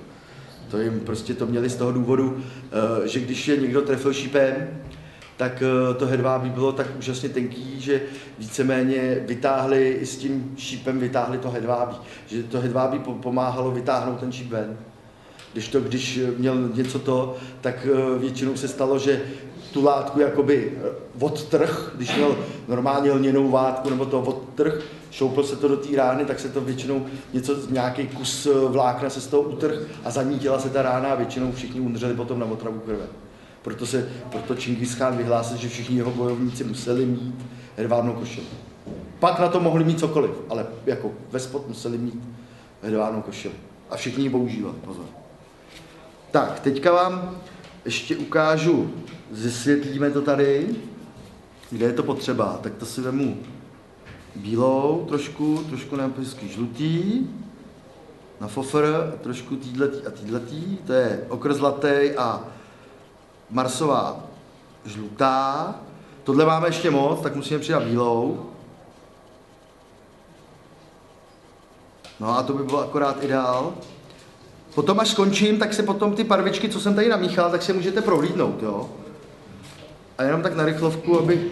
Speaker 1: To jim prostě to měli z toho důvodu, uh, že když je někdo trefil šípem, tak eh, to hedvábí bylo tak úžasně tenký, že víceméně vytáhli, s tím šípem vytáhli to hedvábí. Že to hedvábí pomáhalo vytáhnout ten šíp ven. Když to, když měl něco to, tak eh, většinou se stalo, že tu látku jakoby eh, odtrh, když měl normálně lněnou vátku nebo to odtrh, šoupl se to do té rány, tak se to většinou něco, nějaký kus vlákna se z toho utrh a zanítila se ta rána a většinou všichni umřeli potom na otravu krve. Proto, se, proto Čingis Khan vyhlásil, že všichni jeho bojovníci museli mít hedvábnou košili. Pak na to mohli mít cokoliv, ale jako ve spod museli mít hedvábnou košili. A všichni ji používali, pozor. Tak, teďka vám ještě ukážu, zesvětlíme to tady, kde je to potřeba. Tak to si vemu bílou trošku, trošku neapojský žlutý, na fofr, trošku týhletý a týhletý, to je okrzlatý a Marsová žlutá. Tohle máme ještě moc, tak musíme přidat bílou. No a to by bylo akorát ideál. Potom, až skončím, tak se potom ty barvičky, co jsem tady namíchal, tak se můžete prohlídnout, jo. A jenom tak na rychlovku, aby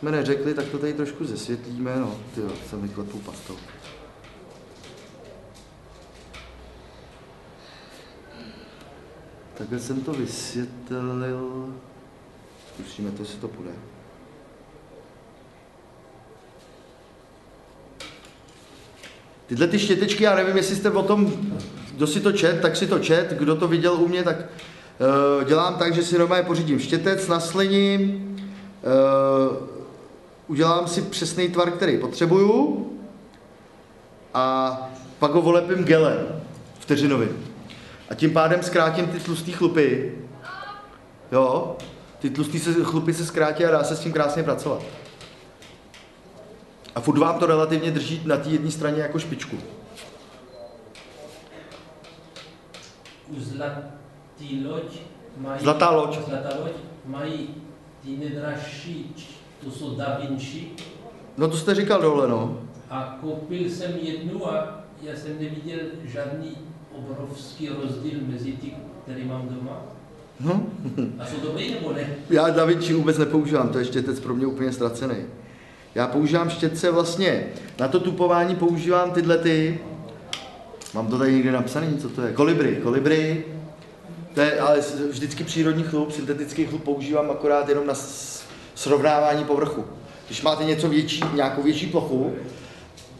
Speaker 1: jsme neřekli, tak to tady trošku zesvětlíme, no, ty jsem vyklepl pastou. Takhle jsem to vysvětlil. Zkusíme to, jestli to půjde. Tyhle ty štětečky, já nevím, jestli jste o tom, kdo si to čet, tak si to čet, kdo to viděl u mě, tak uh, dělám tak, že si normálně pořídím štětec, nasliním, uh, udělám si přesný tvar, který potřebuju a pak ho volepím gelem vteřinovým. A tím pádem zkrátím ty tlusté chlupy. Jo? Ty tlusté chlupy se zkrátí a dá se s tím krásně pracovat. A furt vám to relativně drží na té jedné straně jako špičku.
Speaker 5: Zlatý loď mají,
Speaker 1: Zlatá loď.
Speaker 5: Zlatá loď mají ty nejdražší, to jsou Da Vinci.
Speaker 1: No to jste říkal dole, no.
Speaker 5: A koupil jsem jednu a já jsem neviděl žádný obrovský rozdíl mezi ty, který mám doma?
Speaker 1: No.
Speaker 5: A jsou dobrý nebo ne?
Speaker 1: Já Da Vinci vůbec nepoužívám, to je štětec pro mě úplně ztracený. Já používám štětce vlastně, na to tupování používám tyhle ty, mám to tady někde napsané, co to je, kolibry, kolibry, to je ale vždycky přírodní chlup, syntetický chlup používám akorát jenom na srovnávání povrchu. Když máte něco větší, nějakou větší plochu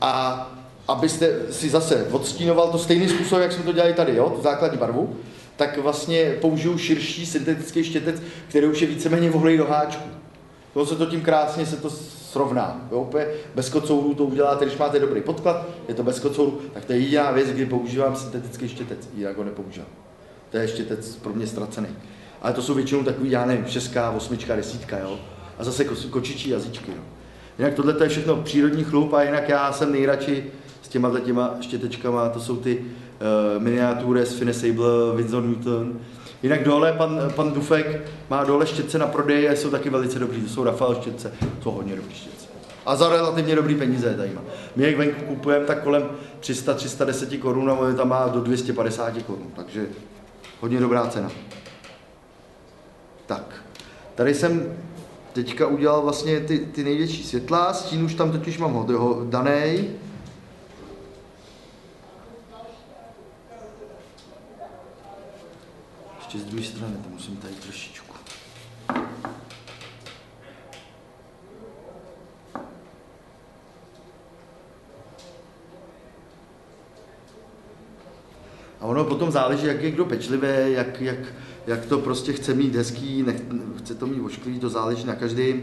Speaker 1: a abyste si zase odstínoval to stejným způsobem, jak jsme to dělali tady, jo, tu základní barvu, tak vlastně použiju širší syntetický štětec, který už je víceméně vohlej do háčku. To se to tím krásně se to srovná. Jo, úplně bez kocourů to uděláte, když máte dobrý podklad, je to bez kocourů, tak to je jediná věc, kdy používám syntetický štětec, jinak ho nepoužívám. To je štětec pro mě ztracený. Ale to jsou většinou takový, já nevím, šestka, osmička, desítka, jo. A zase kočičí jazyčky, jo. Jinak tohle je všechno přírodní chlup a jinak já jsem nejradši těma těma štětečkama, to jsou ty uh, miniatury z Finesable, Windsor Newton. Jinak dole pan, pan Dufek má dole štětce na prodej a jsou taky velice dobrý, to jsou Rafael štětce, to jsou hodně dobrý štětce. A za relativně dobrý peníze tady má. My jak venku kupujeme tak kolem 300-310 korun a on tam má do 250 korun, takže hodně dobrá cena. Tak, tady jsem teďka udělal vlastně ty, ty největší světla, stín už tam totiž mám ho, ho danej. Ještě z druhé strany, to musím tady trošit. A ono potom záleží, jak je kdo pečlivé, jak, jak, jak to prostě chce mít hezký, nech, chce to mít ošklivý, to záleží na každý.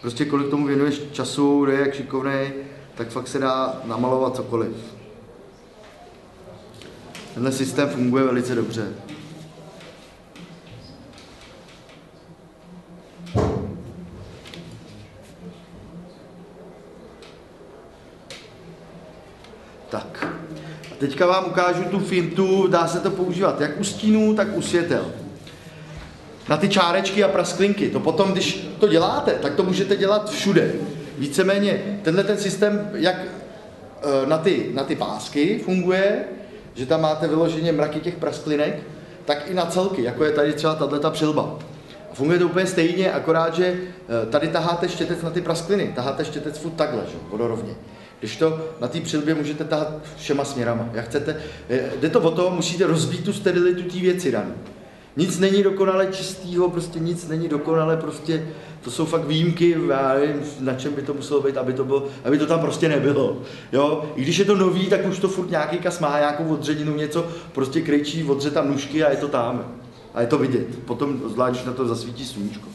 Speaker 1: Prostě kolik tomu věnuješ času, kdo je jak šikovný, tak fakt se dá namalovat cokoliv. Tenhle systém funguje velice dobře. Tak. A teďka vám ukážu tu fintu, dá se to používat jak u stínů, tak u světel. Na ty čárečky a prasklinky, to potom, když to děláte, tak to můžete dělat všude. Víceméně tenhle ten systém, jak e, na ty, na ty pásky funguje, že tam máte vyloženě mraky těch prasklinek, tak i na celky, jako je tady třeba tato přilba. A funguje to úplně stejně, akorát, že e, tady taháte štětec na ty praskliny, taháte štětec furt takhle, že? vodorovně. Když to na té přilbě můžete tahat všema směrama, jak chcete. E, Jde to o to, musíte rozbít tu sterilitu té věci daný. Nic není dokonale čistýho, prostě nic není dokonale, prostě to jsou fakt výjimky, já nevím, na čem by to muselo být, aby to, bylo, aby to tam prostě nebylo. Jo? I když je to nový, tak už to furt nějaký kas má nějakou odředinu, něco prostě krejčí, odře tam nůžky a je to tam. A je to vidět. Potom zvlášť, na to zasvítí sluníčko.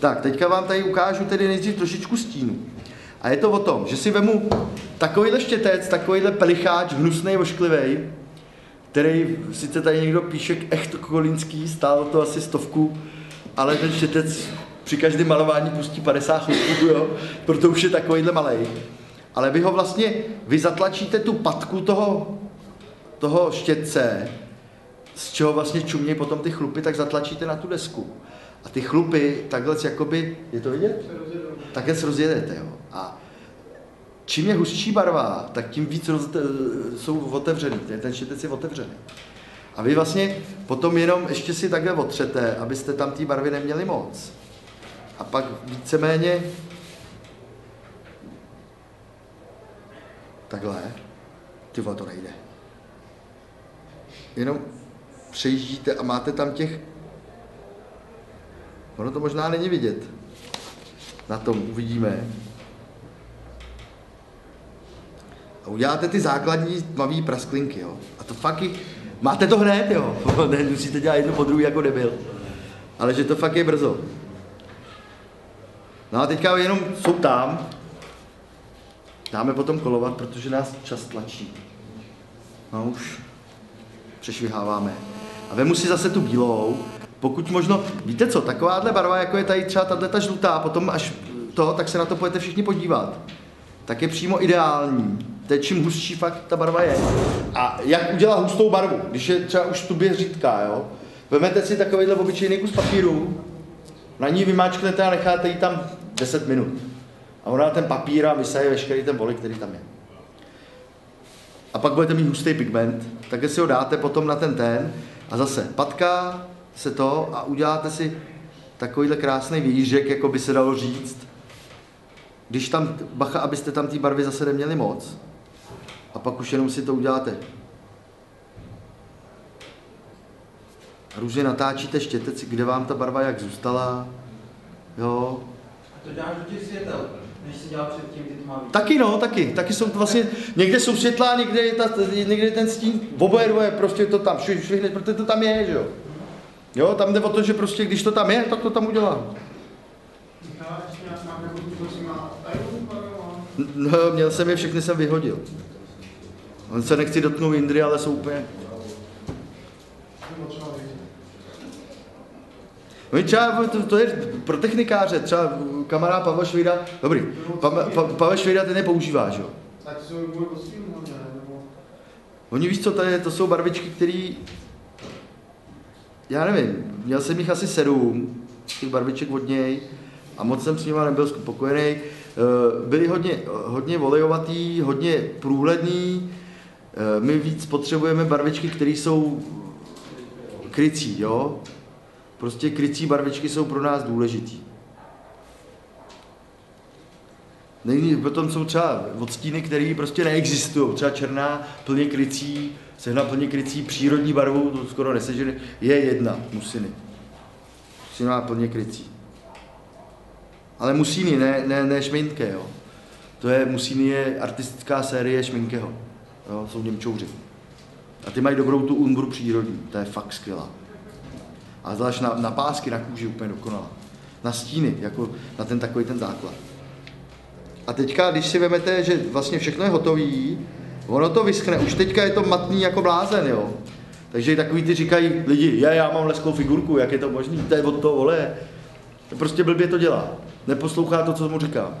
Speaker 1: Tak, teďka vám tady ukážu tedy nejdřív trošičku stínu. A je to o tom, že si vemu takovýhle štětec, takovýhle pelicháč, hnusný, ošklivý, který sice tady někdo píše echt kolínský, stálo to asi stovku, ale ten štětec při každém malování pustí 50 chlupů, jo, proto už je takovýhle malej. Ale vy ho vlastně, vy zatlačíte tu patku toho, toho štětce, z čeho vlastně čumějí potom ty chlupy, tak zatlačíte na tu desku. A ty chlupy takhle jakoby, je to vidět? Takhle se rozjedete, jo. Čím je hustší barva, tak tím víc roz, jsou otevřený, ten- štětec je otevřený. A vy vlastně potom jenom ještě si takhle otřete, abyste tam té barvy neměli moc. A pak víceméně takhle, ty to nejde. Jenom přejíždíte a máte tam těch, ono to možná není vidět. Na tom uvidíme. A uděláte ty základní tmavý prasklinky, jo. A to fakt jich, máte to hned, jo. *laughs* ne, musíte dělat jednu po druhý jako debil. Ale že to fakt je brzo. No a teďka jenom jsou tam. Dáme potom kolovat, protože nás čas tlačí. No už přešviháváme. A vemu si zase tu bílou, pokud možno, víte co, takováhle barva, jako je tady třeba tahle ta žlutá, potom až to, tak se na to pojďte všichni podívat. Tak je přímo ideální. Je čím hustší fakt ta barva je. A jak udělat hustou barvu, když je třeba už tubě řídká, jo? Vemete si takovýhle obyčejný kus papíru, na ní vymáčknete a necháte ji tam 10 minut. A ona ten papír a vysaje veškerý ten volik, který tam je. A pak budete mít hustý pigment, takže si ho dáte potom na ten ten a zase patka se to a uděláte si takovýhle krásný výžek, jako by se dalo říct. Když tam, bacha, abyste tam té barvy zase neměli moc. A pak už jenom si to uděláte. Různě natáčíte štětec, kde vám ta barva jak zůstala. Jo,
Speaker 4: A to děláš do těch světel, než si dělal předtím ty tmavý.
Speaker 1: Taky no, taky. Taky jsou to vlastně, někde jsou světlá, někde je, ta, někde je ten stín, oboje dvoje, prostě to tam, vši- všechny, protože to tam je, že jo. Jo, tam jde o to, že prostě když to tam je, tak to tam udělám. No, měl jsem je, všechny jsem vyhodil. On se nechci dotknout Indry, ale jsou úplně... No, třeba to, to, je pro technikáře, třeba kamarád Pavel Švejda, dobrý, pa, pa, Pavel Švejda ten je používá, že jo.
Speaker 2: Nebo...
Speaker 1: Oni víš co, to, je, to jsou barvičky, které, já nevím, měl jsem jich asi sedm, těch barviček od něj a moc jsem s nimi nebyl spokojený. Eh, Byli hodně, hodně olejovatý, hodně průhledný, my víc potřebujeme barvičky, které jsou krycí, jo. Prostě krycí barvičky jsou pro nás důležitý. Není, potom jsou třeba odstíny, které prostě neexistují. Třeba černá, plně krycí, sehnal plně krycí přírodní barvu, to skoro nesežene, je jedna musiny. Musina plně krycí. Ale musíny, ne, ne, ne šminke, jo. To je, musíny je artistická série šminkeho. Jo, jsou Němčouři. A ty mají dobrou tu umbru přírodní, to je fakt skvělá. A zvlášť na, na pásky, na kůži úplně dokonalá. Na stíny, jako na ten takový ten základ. A teďka, když si vezmete, že vlastně všechno je hotový, ono to vyschne, už teďka je to matný jako blázen, jo. Takže takový ty říkají lidi, je, já mám lesklou figurku, jak je to možný, to je od toho, vole. To prostě blbě to dělá. Neposlouchá to, co mu říká.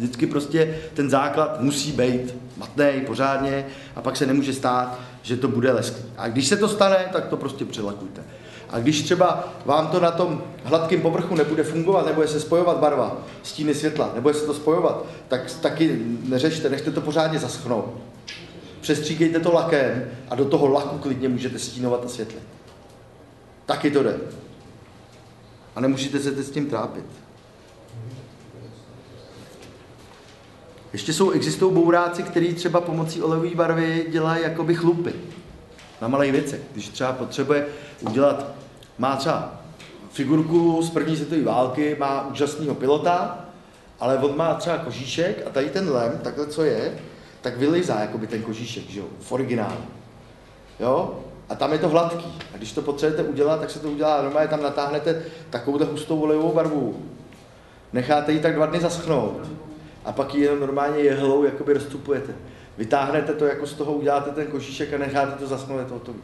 Speaker 1: Vždycky prostě ten základ musí být matný, pořádně a pak se nemůže stát, že to bude lesklý. A když se to stane, tak to prostě přelakujte. A když třeba vám to na tom hladkém povrchu nebude fungovat, nebude se spojovat barva, stíny světla, nebude se to spojovat, tak taky neřešte, nechte to pořádně zaschnout. Přestříkejte to lakem a do toho laku klidně můžete stínovat a světlit. Taky to jde. A nemusíte se s tím trápit. Ještě jsou, existují bouráci, kteří třeba pomocí olejové barvy dělají jakoby chlupy na malé věcech. Když třeba potřebuje udělat, má třeba figurku z první světové války, má úžasného pilota, ale on má třeba kožíšek a tady ten lem, takhle co je, tak vylizá jakoby ten kožíšek, že jo, v originálu. Jo? A tam je to hladký. A když to potřebujete udělat, tak se to udělá normálně, tam natáhnete takovouhle hustou olejovou barvu. Necháte ji tak dva dny zaschnout. A pak ji jenom normálně jehlou jakoby rozstupujete. Vytáhnete to, jako z toho uděláte ten košíšek a necháte to to hotový.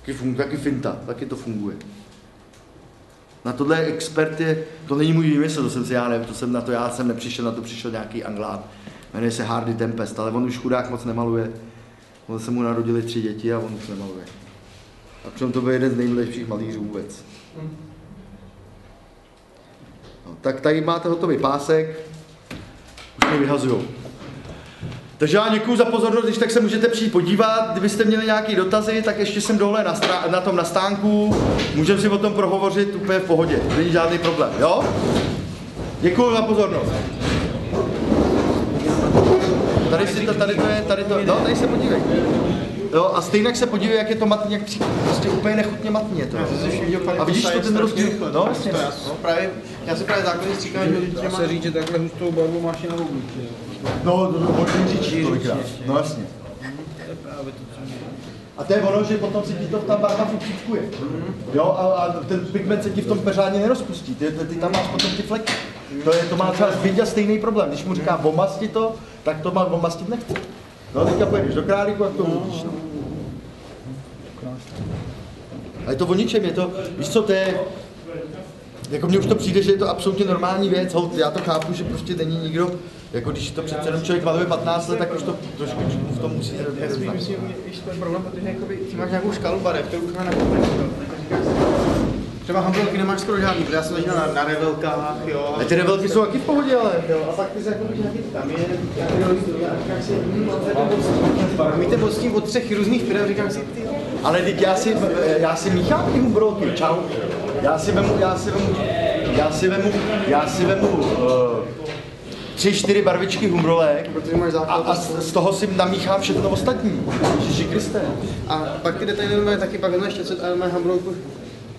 Speaker 1: Taky, funguje, taky finta, taky to funguje. Na tohle expert je, to není můj výmysl, to jsem si já nevím, to jsem na to, já jsem nepřišel, na to přišel nějaký anglán. Jmenuje se Hardy Tempest, ale on už chudák moc nemaluje. On se mu narodili tři děti a on už nemaluje. A přitom to byl jeden z nejlepších malířů vůbec. No, tak tady máte hotový pásek, už mi vyhazujou. Takže já děkuji za pozornost, když tak se můžete přijít podívat. Kdybyste měli nějaké dotazy, tak ještě jsem dole na, strá- na tom nastánku. Můžeme si o tom prohovořit úplně v pohodě. Není žádný problém, jo? Děkuji za pozornost. Tady si to, tady to je, tady to, no, tady se podívej. Jo, a stejně se podívej, jak je to matný, jak prostě úplně nechutně matný je to. A vidíš to ten rozdíl? No, jasně.
Speaker 2: No, právě, já se právě základně stříkám, že
Speaker 4: Dá se říct, že takhle hustou barvu máš i na oblíky.
Speaker 1: No, to říct tolikrát. No jasně. A to je ono, že potom se ti to ta barva fučičkuje. Jo, a, a, ten pigment se ti v tom peřádně nerozpustí. Ty, ty, ty tam máš potom ty fleky. To, je, to má třeba zvědět stejný problém. Když mu říká omasti to, tak to má omastit nechce. No teďka pojedeš do králíku a to uvidíš. No. A je to o ničem, je to, víš co, to je, jako mně už to přijde, že je to absolutně normální věc, Holt, já to chápu, že prostě není nikdo, jako když to přece jenom člověk maluje 15 let, tak už to trošku v tom musí hrozně
Speaker 2: Já si myslím, že to je problém, protože jakoby, ty máš nějakou škálu barev, kterou už má nakoupenou. Třeba Hamburgy nemáš skoro žádný, protože já jsem začínal na, na revelkách, jo.
Speaker 1: A ty rebelky jsou taky v pohodě, ale
Speaker 2: Jo, a pak ty se jakoby nějaký, tam je nějaký revelky, a říkám si, hm, ten. A Víte, odstín od třech různých firm, říkám si, ty,
Speaker 1: Ale teď já si, já si míchám ty humbrolky, čau. Já si vemu, já si vemu, já si vemu, já si vemu uh, tři, čtyři barvičky
Speaker 2: máš
Speaker 1: a, a z z toho si namíchám všechno ostatní. Ježiši Kriste.
Speaker 2: A pak ty detaily taky pak vezmeš štěcet a máš Hamburgu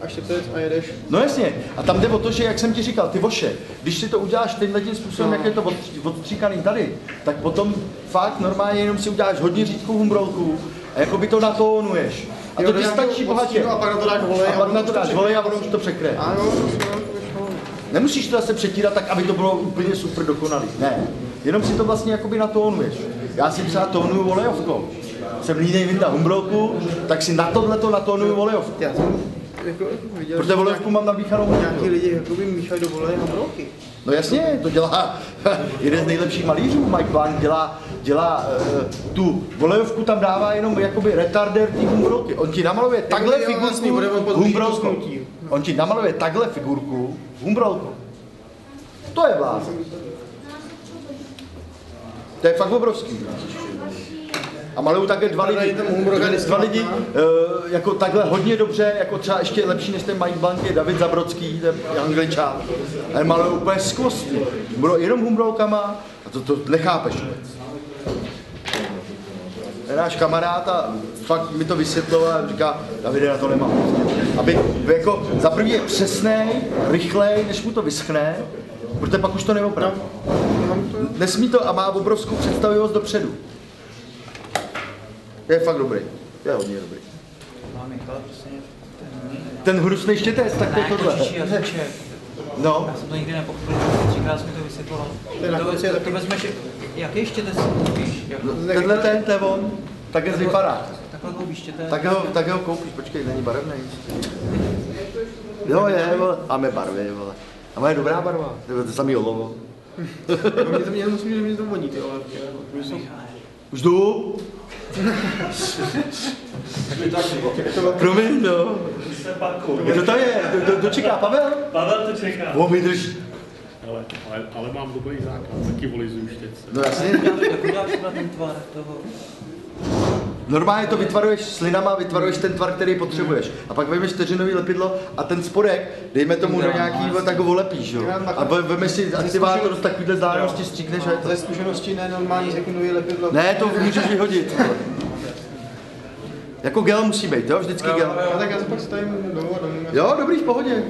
Speaker 2: a štěcet a jedeš.
Speaker 1: No jasně, a tam jde o to, že jak jsem ti říkal, ty voše, když si to uděláš tímhle tím způsobem,
Speaker 2: No.
Speaker 1: jak je to odstří- odstříkaný tady, tak potom fakt normálně jenom si uděláš hodně řídkou humbrolku a jako by to natónuješ. A
Speaker 2: Jo,
Speaker 1: to ti stačí bohatě.
Speaker 2: A pak na to dáš volej.
Speaker 1: A pak na to dáš volej a ono už to překryje.
Speaker 2: Ano,
Speaker 1: Nemusíš to zase přetírat tak, aby to bylo úplně super dokonalý. Ne. Jenom si to vlastně jakoby natónuješ. Já si třeba tónuju olejovkou. Jsem línej vyndal humbrolku, tak si na tohle to natónuju olejovku.
Speaker 2: Já jsem jako viděl,
Speaker 1: Protože
Speaker 2: že
Speaker 1: olejovku mám namíchanou
Speaker 2: nějaký lidi jakoby míchají do voleje Hamburgy.
Speaker 1: No jasně, to dělá *laughs* jeden z nejlepších malířů, Mike Blank dělá, dělá uh, tu volejovku tam dává jenom jakoby retarder té humbrolky. On ti namaluje takhle figurku
Speaker 2: on
Speaker 1: ti namaluje takhle figurku humbrolkou. To je blázen. To je fakt obrovský. A malují také dva lidi, dva lidi uh, jako takhle hodně dobře, jako třeba ještě lepší než ten Mike Blank je David Zabrodský, ten angličan. Ale malují úplně skvostný. Jenom humbrolkama a to, to nechápeš vůbec. Náš kamarád a fakt mi to vysvětloval a říká, Davide na to nemám. Aby jako za prvý je přesný, rychlej, než mu to vyschne, protože pak už to neopraví. Nesmí to a má obrovskou představivost dopředu. Je fakt dobrý. Je hodně dobrý. Ten hnusný štětec, tak to je tohle. No,
Speaker 6: Já jsem to nikdy nepochopil, třikrát jsi mi to vysvětloval.
Speaker 2: je na
Speaker 6: To,
Speaker 2: konci, je
Speaker 6: to,
Speaker 2: taky-
Speaker 6: to vezmeš, jaký ještě ten koupíš? Jak,
Speaker 1: tenhle ten, to je on. Tak je vypadá.
Speaker 6: takhle koupíš štěte?
Speaker 1: Tak ho, tak ho koupíš, počkej, není barevný. Jo, je, vole. Máme barvy, vole. A má je dobrá barva, to je to samý olovo. *laughs*
Speaker 2: Mě to mě musím, že mě to voní, ty vole.
Speaker 1: Už jdu? *laughs* Promiň, no. Kdo to je? Kdo, kdo, čeká? Pavel?
Speaker 7: Pavel to čeká.
Speaker 1: O, mi drž.
Speaker 7: Ale, ale, ale mám dobrý základ, taky volizuju štětce.
Speaker 1: No jasně.
Speaker 6: Jak uděláš třeba ten tvar toho?
Speaker 1: Normálně to vytvaruješ slinama, vytvaruješ ten tvar, který potřebuješ. A pak vezmeš vteřinový lepidlo a ten spodek, dejme tomu do nějaký, tak ho olepíš, jo. A ve- vemeš si aktivátor z takovýhle vzdálenosti, stříkneš a je to...
Speaker 2: Ze zkušenosti ne normální sekundoví lepidlo.
Speaker 1: Ne, to můžeš vyhodit. Jako gel musí být, jo, vždycky gel.
Speaker 2: A tak já se pak stavím dolů a domů.
Speaker 1: Jo, dobrý, v pohodě.